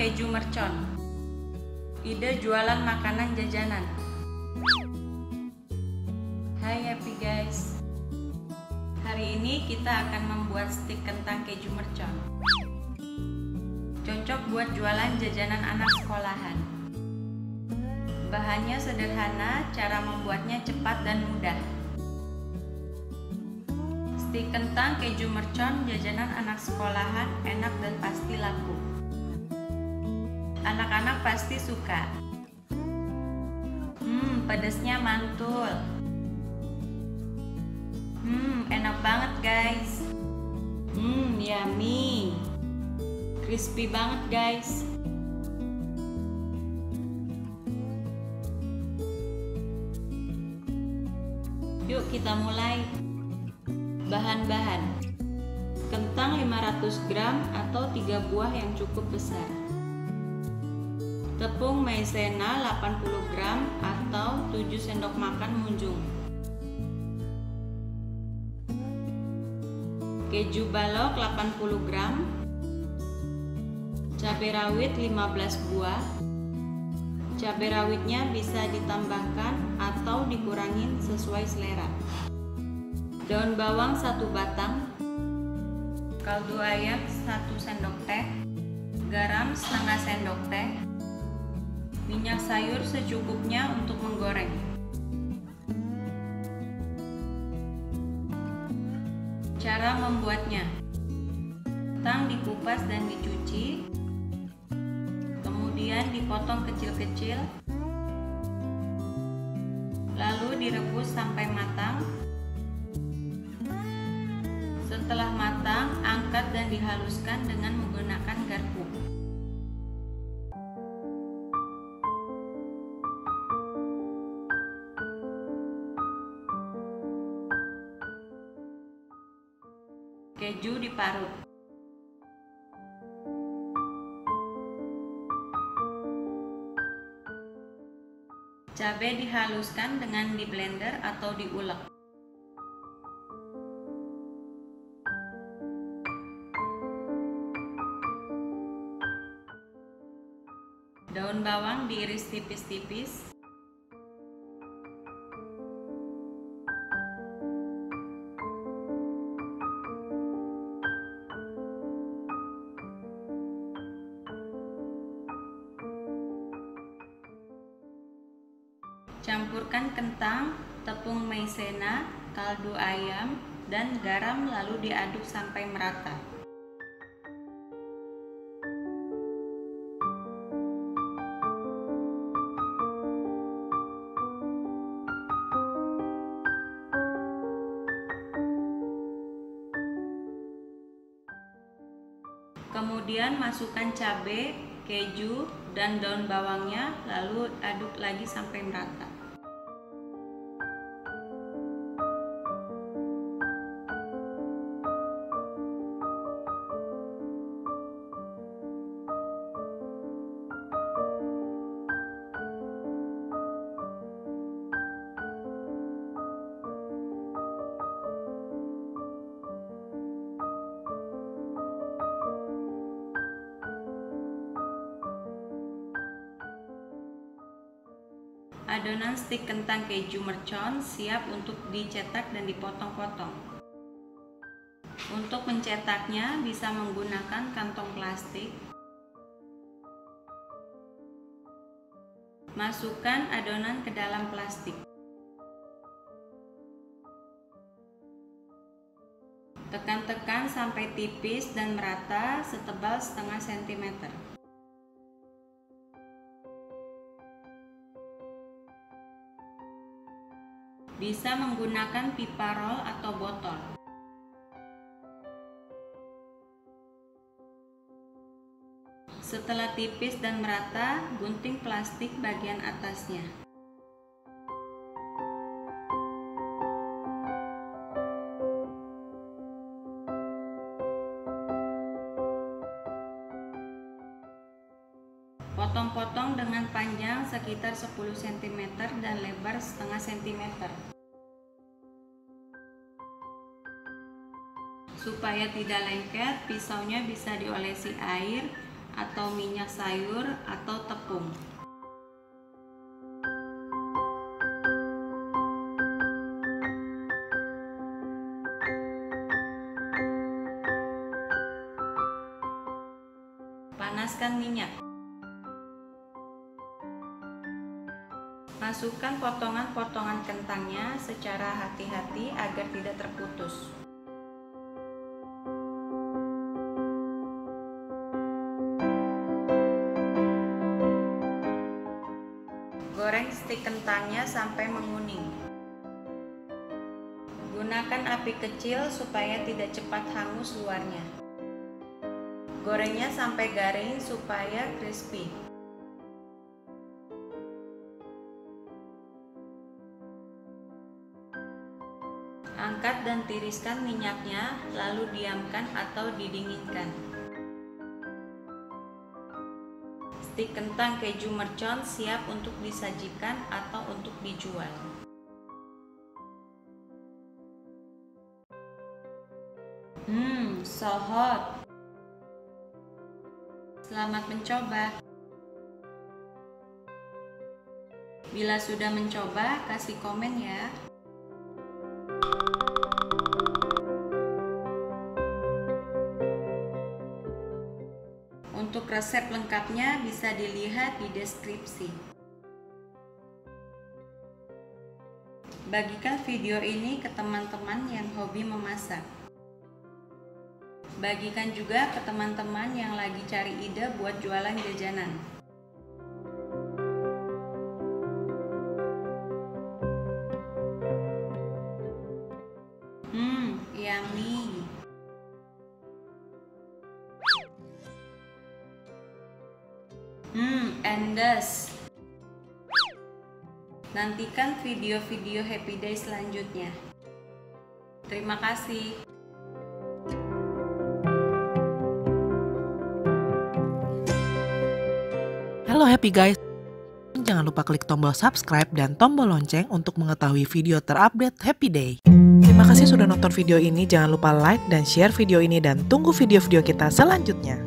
keju mercon. Ide jualan makanan jajanan. Hai happy guys. Hari ini kita akan membuat stik kentang keju mercon. Cocok buat jualan jajanan anak sekolahan. Bahannya sederhana, cara membuatnya cepat dan mudah. Stik kentang keju mercon jajanan anak sekolahan enak dan pasti laku. Anak-anak pasti suka. Hmm, pedasnya mantul. Hmm, enak banget guys. Hmm, yummy. Crispy banget guys. Yuk kita mulai. Bahan-bahan. Kentang 500 gram atau 3 buah yang cukup besar. Tepung maizena 80 gram atau 7 sendok makan munjung. Keju balok 80 gram. Cabai rawit 15 buah. Cabai rawitnya bisa ditambahkan atau dikurangin sesuai selera. Daun bawang satu batang. Kaldu ayam 1 sendok teh. Garam setengah sendok teh. Minyak sayur secukupnya untuk menggoreng. Cara membuatnya. Kentang dikupas dan dicuci kemudian dipotong kecil-kecil, lalu direbus sampai matang. Setelah matang, angkat dan dihaluskan dengan menggunakan garpu. Keju diparut. Cabai dihaluskan dengan di blender atau diulek. Daun bawang diiris tipis-tipis. Campurkan kentang, tepung maizena, kaldu ayam, dan garam lalu diaduk sampai merata. Kemudian masukkan cabai, keju, dan daun bawangnya lalu aduk lagi sampai merata. Adonan stik kentang keju mercon siap untuk dicetak dan dipotong-potong. Untuk mencetaknya bisa menggunakan kantong plastik. Masukkan adonan ke dalam plastik. Tekan-tekan sampai tipis dan merata setebal setengah sentimeter. Bisa menggunakan pipa roll atau botol. Setelah tipis dan merata, gunting plastik bagian atasnya. Potong-potong dengan panjang sekitar 10 cm dan lebar setengah cm. Supaya tidak lengket, pisaunya bisa diolesi air atau minyak sayur atau tepung. Panaskan minyak. Masukkan potongan-potongan kentangnya secara hati-hati agar tidak terputus. Stik kentangnya sampai menguning. Gunakan api kecil supaya tidak cepat hangus luarnya. Gorengnya sampai garing supaya crispy. Angkat dan tiriskan minyaknya, lalu diamkan atau didinginkan. Stik kentang keju mercon siap untuk disajikan atau untuk dijual. Hmm, so hot. Selamat mencoba. Bila sudah mencoba, kasih komen ya. Untuk resep lengkapnya bisa dilihat di deskripsi. Bagikan video ini ke teman-teman yang hobi memasak. Bagikan juga ke teman-teman yang lagi cari ide buat jualan jajanan. Hmm, endes. Nantikan video-video Happy Day selanjutnya. Terima kasih. Halo happy guys. Jangan lupa klik tombol subscribe dan tombol lonceng untuk mengetahui video terupdate Happy Day. Terima kasih sudah nonton video ini. Jangan lupa like dan share video ini dan tunggu video-video kita selanjutnya.